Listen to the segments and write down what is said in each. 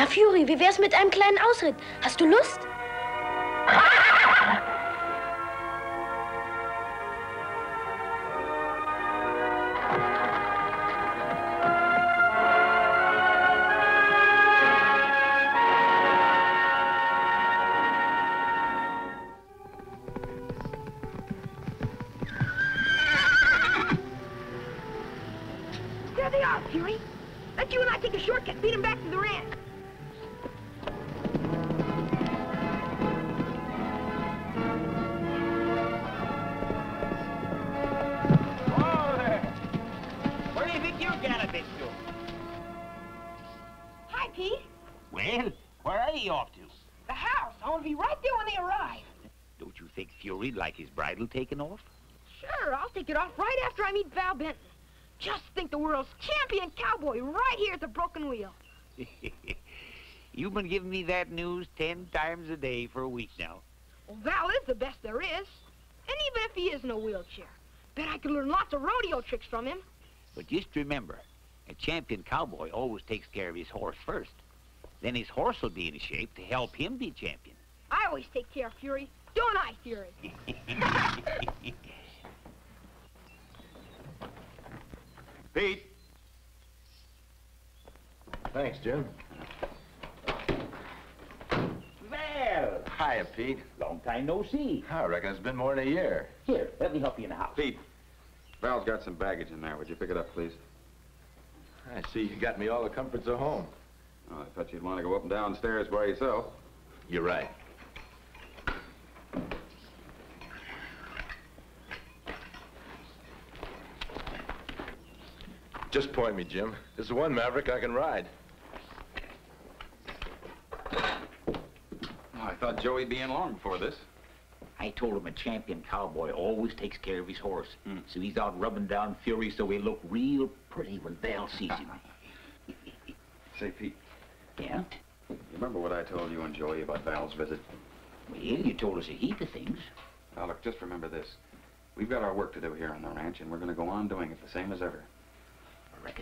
Na, Fury, wie wär's mit einem kleinen Ausritt? Hast du Lust? Bridle taken off? Sure, I'll take it off right after I meet Val Benton. Just think the world's champion cowboy right here at the Broken Wheel. You've been giving me that news ten times a day for a week now. Well, Val is the best there is. And even if he is in a wheelchair, bet I could learn lots of rodeo tricks from him. But just remember, a champion cowboy always takes care of his horse first. Then his horse will be in shape to help him be champion. I always take care of Fury. Don't I, Fury? Pete. Thanks, Jim. Well, Hiya, Pete. long time no see. I reckon it's been more than a year. Here, let me help you in the house. Pete, Val's got some baggage in there. Would you pick it up, please? I see you got me all the comforts of home. Oh, I thought you'd want to go up and down stairs by yourself. You're right. Just point me, Jim. This is one Maverick I can ride. Oh, I thought Joey'd be in long before this. I told him a champion cowboy always takes care of his horse. Hmm. So he's out rubbing down Fury so he'll look real pretty when Val sees him. Say, Pete, yeah? you remember what I told you and Joey about Val's visit? Well, you told us a heap of things. Now, look, just remember this. We've got our work to do here on the ranch, and we're going to go on doing it the same as ever.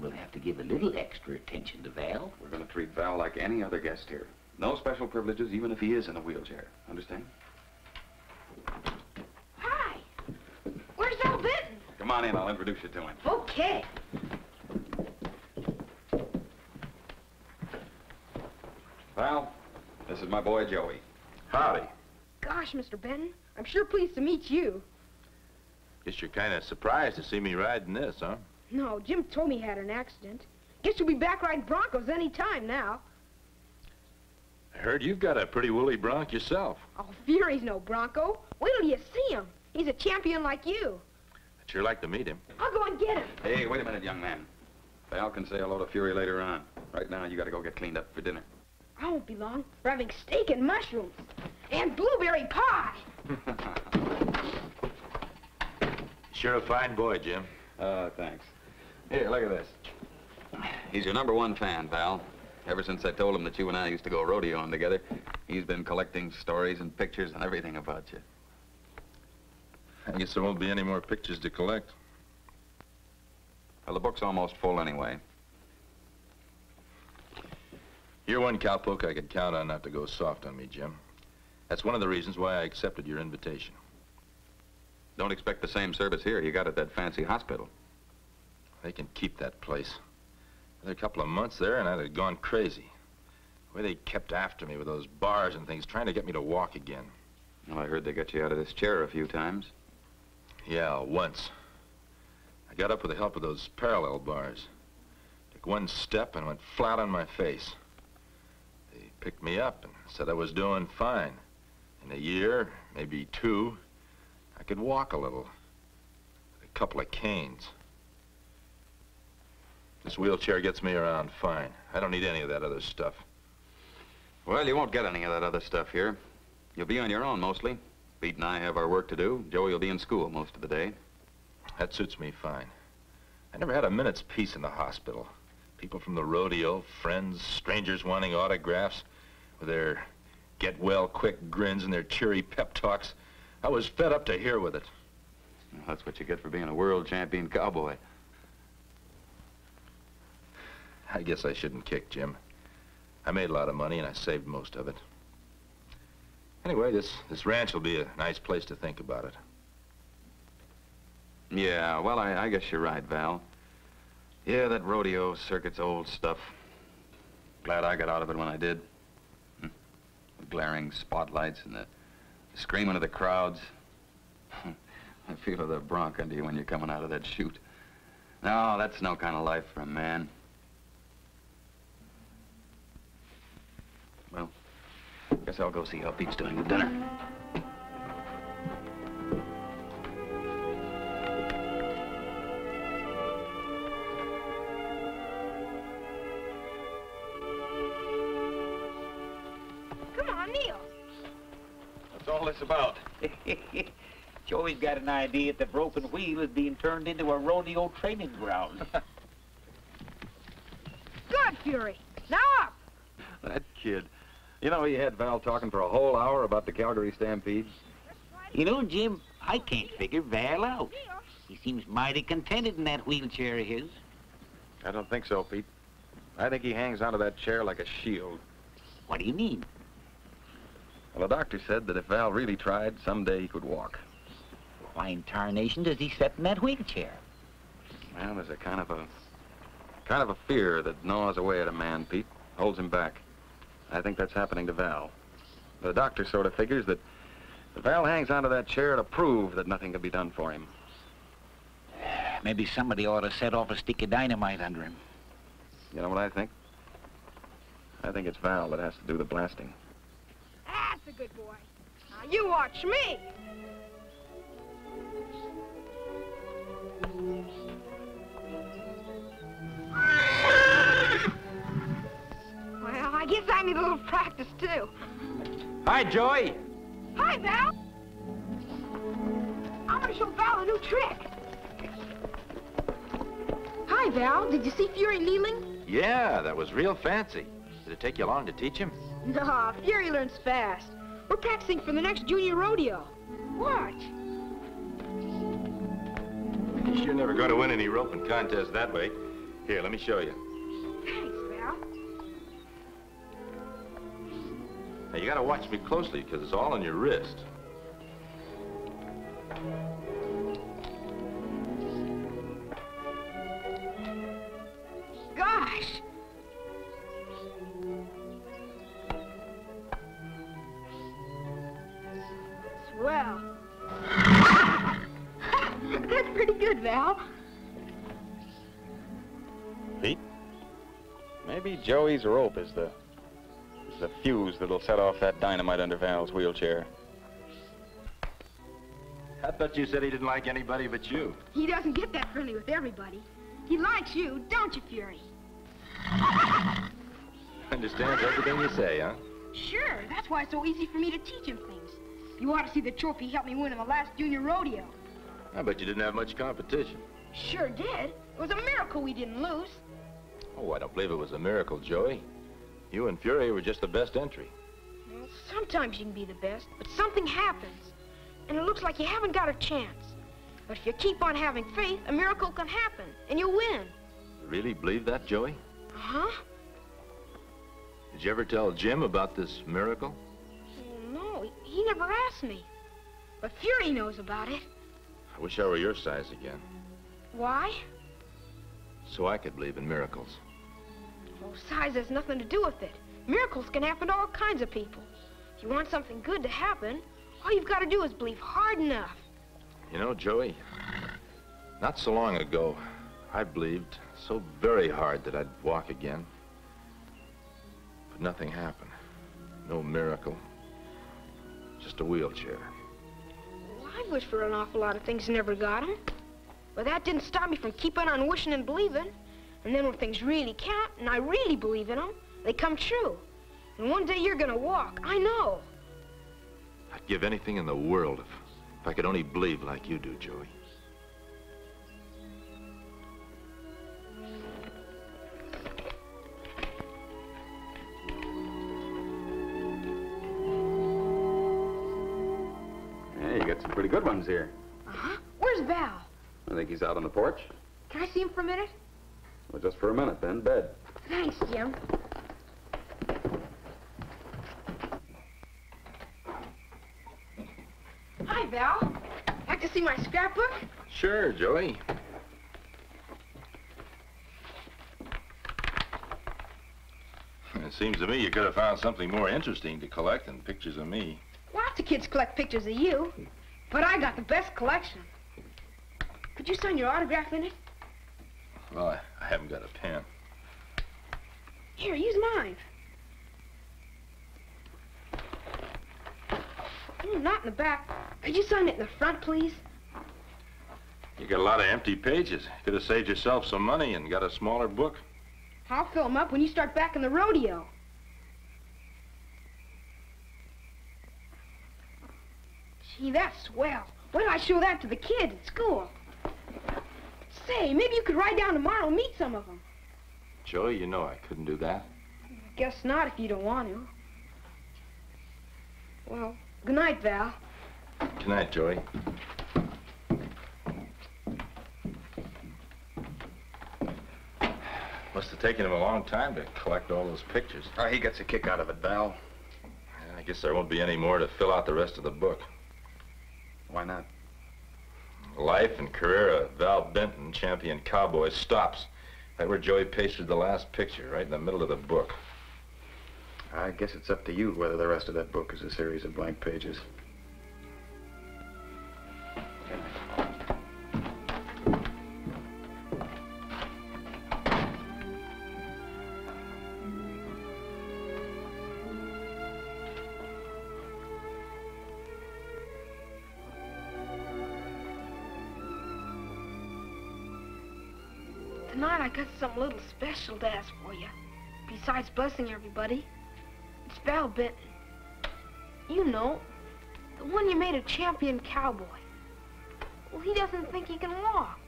I we'll have to give a little extra attention to Val. We're going to treat Val like any other guest here. No special privileges, even if he is in a wheelchair. Understand? Hi. Where's Val Benton? Come on in. I'll introduce you to him. Okay. Val, this is my boy Joey. Howdy. Gosh, Mr. Benton, I'm sure pleased to meet you. Guess you're kind of surprised to see me riding this, huh? No, Jim told me he had an accident. Guess you'll be back riding Broncos any time now. I heard you've got a pretty woolly bronc yourself. Oh, Fury's no Bronco. Wait till you see him. He's a champion like you. I'd sure like to meet him. I'll go and get him. Hey, wait a minute, young man. Val can say hello to Fury later on. Right now, you got to go get cleaned up for dinner. I won't be long. We're having steak and mushrooms. And blueberry pie. Sure a fine boy, Jim. Uh, thanks. Here, look at this. He's your number one fan, Val. Ever since I told him that you and I used to go rodeoing together, he's been collecting stories and pictures and everything about you. I guess there won't be any more pictures to collect. Well, the book's almost full anyway. You're one cowpoke I could count on not to go soft on me, Jim. That's one of the reasons why I accepted your invitation. Don't expect the same service here you got at that fancy hospital. They can keep that place. Another couple of months there and I'd have gone crazy. The way they kept after me with those bars and things, trying to get me to walk again. Well, I heard they got you out of this chair a few times. Yeah, once. I got up with the help of those parallel bars. Took one step and went flat on my face. They picked me up and said I was doing fine. In a year, maybe two, I could walk a little. With A couple of canes. This wheelchair gets me around fine. I don't need any of that other stuff. Well, you won't get any of that other stuff here. You'll be on your own mostly. Pete and I have our work to do. Joey will be in school most of the day. That suits me fine. I never had a minute's peace in the hospital. People from the rodeo, friends, strangers wanting autographs, with their get-well-quick grins and their cheery pep talks. I was fed up to here with it. Well, That's what you get for being a world champion cowboy. I guess I shouldn't kick Jim. I made a lot of money and I saved most of it. Anyway, this, this ranch will be a nice place to think about it. Yeah, well, I, I guess you're right, Val. Yeah, that rodeo circuit's old stuff. Glad I got out of it when I did. Hmm. The glaring spotlights and the screaming of the crowds. I feel the bronc under you when you're coming out of that chute. No, that's no kind of life for a man. Well, guess I'll go see how Pete's doing with dinner. Come on, Neil. What's all this about? Joey's got an idea that the broken wheel is being turned into a rodeo training ground. Good, Fury. Now up. That kid. You know, he had Val talking for a whole hour about the Calgary Stampede. you know, Jim, I can't figure Val out. He seems mighty contented in that wheelchair of his. I don't think so, Pete. I think he hangs onto that chair like a shield. What do you mean? Well, the doctor said that if Val really tried, someday he could walk. Why in tarnation does he sit in that wheelchair? Well, there's a kind of a... kind of a fear that gnaws away at a man, Pete. Holds him back. I think that's happening to Val. The doctor sort of figures that Val hangs onto that chair to prove that nothing can be done for him. Maybe somebody ought to set off a stick of dynamite under him. You know what I think? I think it's Val that has to do the blasting. That's a good boy. Now you watch me. I need a little practice, too. Hi, Joey. Hi, Val. I'm gonna show Val a new trick. Hi, Val. Did you see Fury kneeling? Yeah, that was real fancy. Did it take you long to teach him? Nah, Fury learns fast. We're practicing for the next junior rodeo. Watch. You're never going to win any roping contest that way. Here, let me show you. Now, you got to watch me closely because it's all on your wrist. Gosh. Swell. That's pretty good, Val. Pete? Maybe Joey's rope is the... is the fuse that'll set off that dynamite under Val's wheelchair. I thought you said he didn't like anybody but you. He doesn't get that friendly with everybody. He likes you, don't you, Fury? Understands everything you say, huh? Sure, that's why it's so easy for me to teach him things. You ought to see the trophy he helped me win in the last junior rodeo. I bet you didn't have much competition. Sure did. It was a miracle we didn't lose. Oh, I don't believe it was a miracle, Joey. You and Fury were just the best entry. Well, sometimes you can be the best, but something happens. And it looks like you haven't got a chance. But if you keep on having faith, a miracle can happen, and you'll win. You really believe that, Joey? Uh-huh. Did you ever tell Jim about this miracle? Well, no, he, he never asked me. But Fury knows about it. I wish I were your size again, Why? so I could believe in miracles. Well, size has nothing to do with it. Miracles can happen to all kinds of people. If you want something good to happen, all you've got to do is believe hard enough. You know, Joey, not so long ago, I believed so very hard that I'd walk again. But nothing happened. No miracle. Just a wheelchair. Well, I wish for an awful lot of things and never got 'em. But that didn't stop me from keeping on wishing and believing. And then when things really count, and I really believe in them, they come true. And one day you're gonna walk, I know. I'd give anything in the world if, if I could only believe like you do, Joey. Yeah, you got some pretty good ones here. Uh-huh. Where's Val? I think he's out on the porch. Can I see him for a minute? Well, just for a minute, then. Bed. Thanks, Jim. Hi, Val. Like to see my scrapbook? Sure, Joey. It seems to me you could have found something more interesting to collect than pictures of me. Lots of kids collect pictures of you, but I got the best collection. Could you sign your autograph in it? Well, I, I haven't got a pen. Here, use mine. Mm, not in the back. Could you sign it in the front, please? You got a lot of empty pages. Could have saved yourself some money and got a smaller book. I'll fill them up when you start back in the rodeo. Gee, that's swell. Why don't I show that to the kids at school? Say, maybe you could ride down tomorrow and meet some of them. Joey, you know I couldn't do that. Guess not if you don't want to. Well, good night, Val. Good night, Joey. Must have taken him a long time to collect all those pictures. Oh, he gets a kick out of it, Val. I guess there won't be any more to fill out the rest of the book. Why not? Life and career of Val Benton, champion cowboy, stops. Right where Joey pasted the last picture, right in the middle of the book. I guess it's up to you whether the rest of that book is a series of blank pages. Tonight I got something little special to ask for you. Besides blessing everybody. It's Val Benton. You know, the one you made a champion cowboy. Well, he doesn't think he can walk.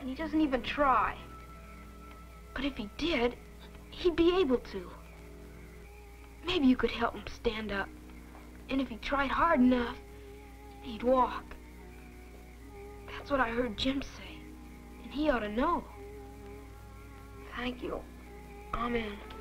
And he doesn't even try. But if he did, he'd be able to. Maybe you could help him stand up. And if he tried hard enough, he'd walk. That's what I heard Jim say. And he ought to know. Thank you. Amen.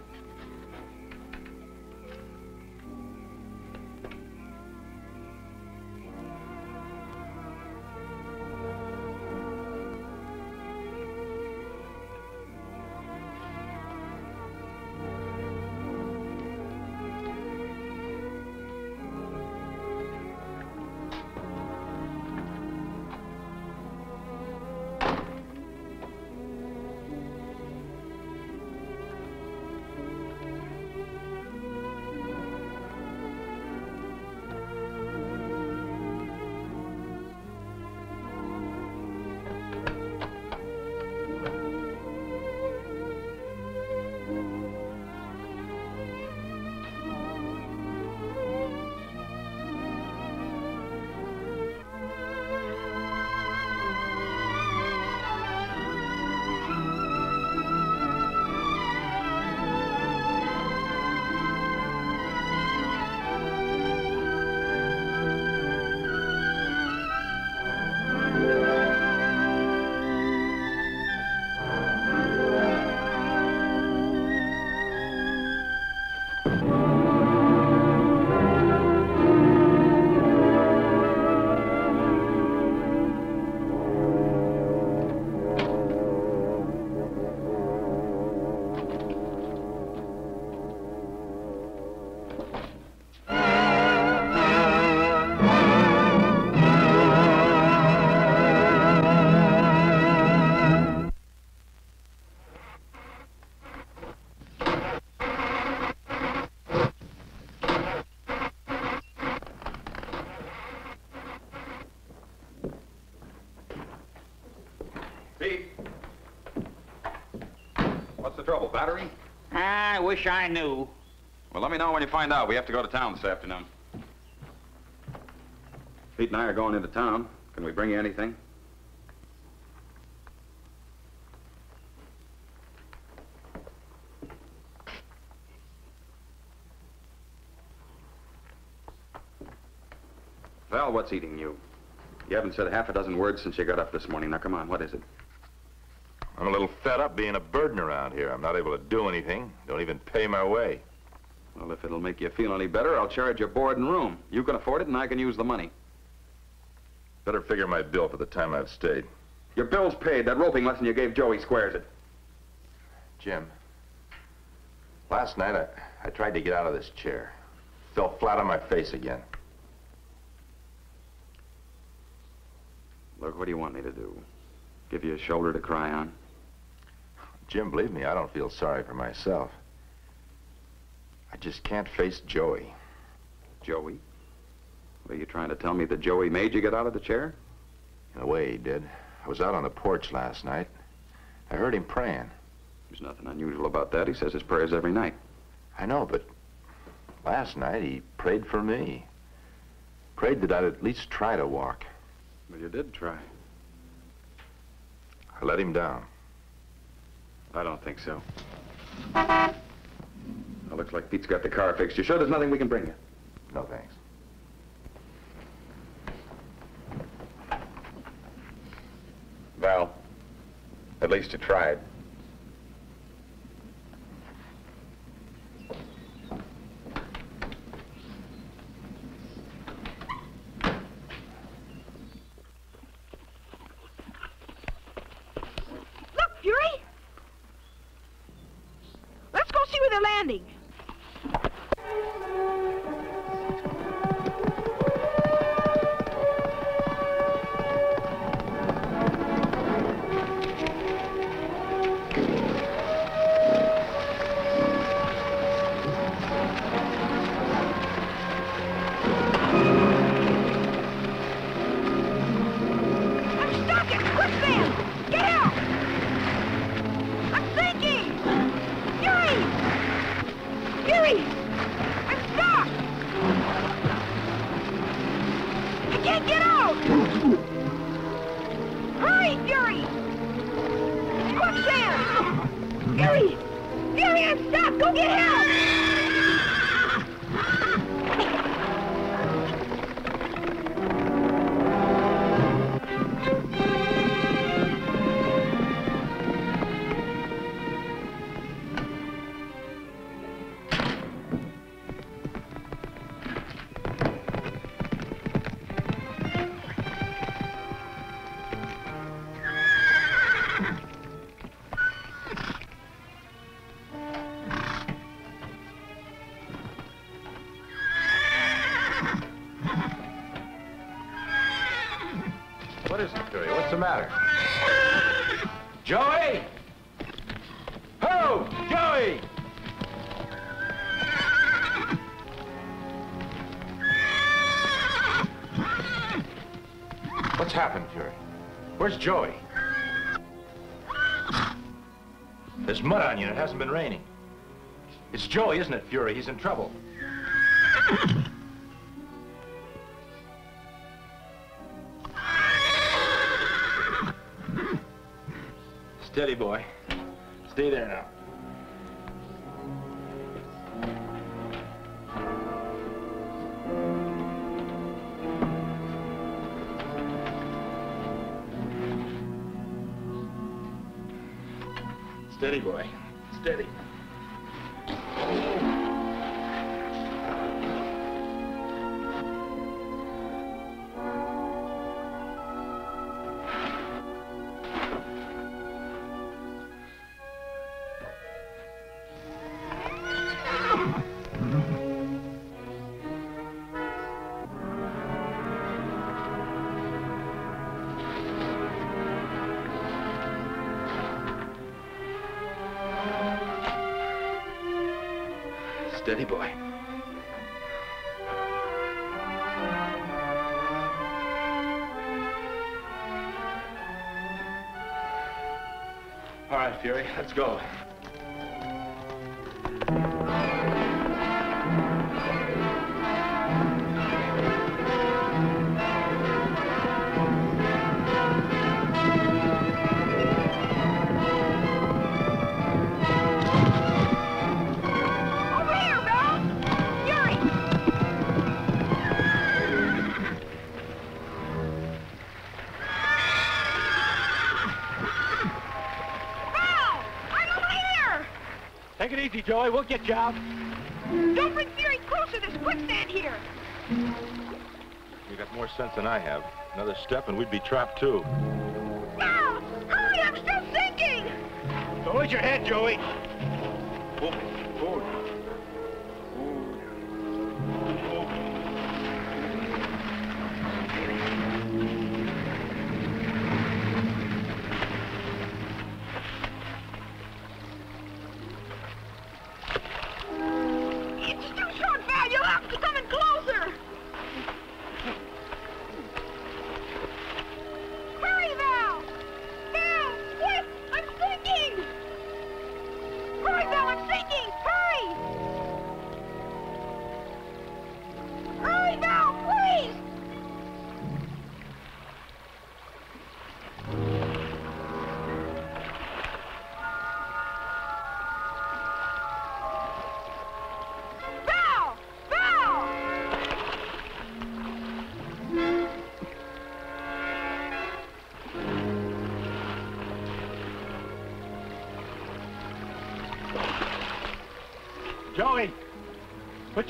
Battery? I wish I knew. Well, let me know when you find out. We have to go to town this afternoon. Pete and I are going into town. Can we bring you anything? Val, what's eating you? You haven't said half a dozen words since you got up this morning. Now, come on, what is it? I'm a little fed up being a burden around here. I'm not able to do anything. Don't even pay my way. Well, if it'll make you feel any better, I'll charge your board and room. You can afford it, and I can use the money. Better figure my bill for the time I've stayed. Your bill's paid. That roping lesson you gave Joey squares it. Jim, last night I, I tried to get out of this chair. Fell flat on my face again. Look, what do you want me to do? Give you a shoulder to cry on? Jim, believe me, I don't feel sorry for myself. I just can't face Joey. Joey? Are you trying to tell me that Joey made you get out of the chair? In a way, he did. I was out on the porch last night. I heard him praying. There's nothing unusual about that. He says his prayers every night. I know, but last night he prayed for me. Prayed that I'd at least try to walk. Well, you did try. I let him down. I don't think so. Well, looks like Pete's got the car fixed. You sure there's nothing we can bring you? No thanks. Val, at least you tried. Look, Fury! They're landing. I'm stuck! I can't get out! Hurry, Fury! Quicksand! Fury! Fury, I'm stuck! Go get help! What is it, Fury? What's the matter? Joey! Ho! Joey! What's happened, Fury? Where's Joey? There's mud on you and it hasn't been raining. It's Joey, isn't it, Fury? He's in trouble. Steady, boy. Stay there now. Steady, boy. Steady. Right, Fury, let's go. We'll get you out. Don't bring Fury closer. There's quicksand here. You got more sense than I have. Another step and we'd be trapped too. Val! Hurry, I'm still sinking! Don't lose your head, Joey. Pull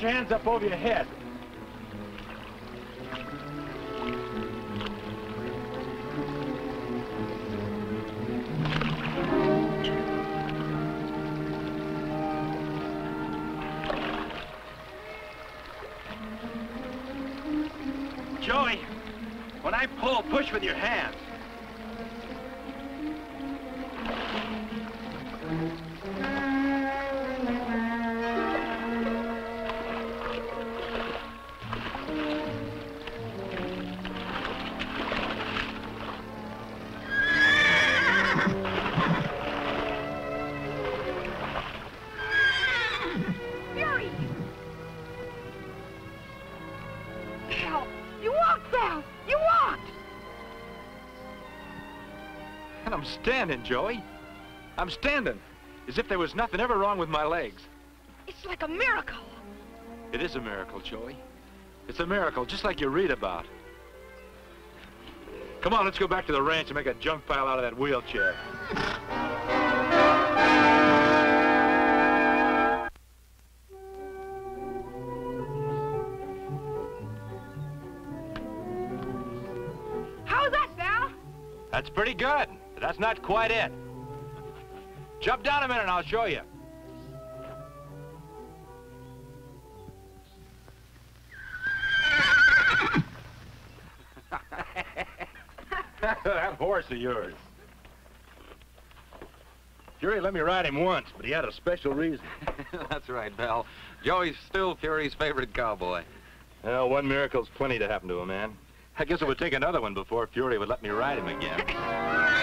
your hands up over your head. Joey, when I pull, push with your hands. Standing, Joey. I'm standing. As if there was nothing ever wrong with my legs. It's like a miracle. It is a miracle, Joey. It's a miracle, just like you read about. Come on, let's go back to the ranch and make a junk pile out of that wheelchair. But that's not quite it. Jump down a minute and I'll show you. that horse of yours. Fury let me ride him once, but he had a special reason. That's right, Val. Joey's still Fury's favorite cowboy. Well, one miracle's plenty to happen to a man. I guess it would take another one before Fury would let me ride him again.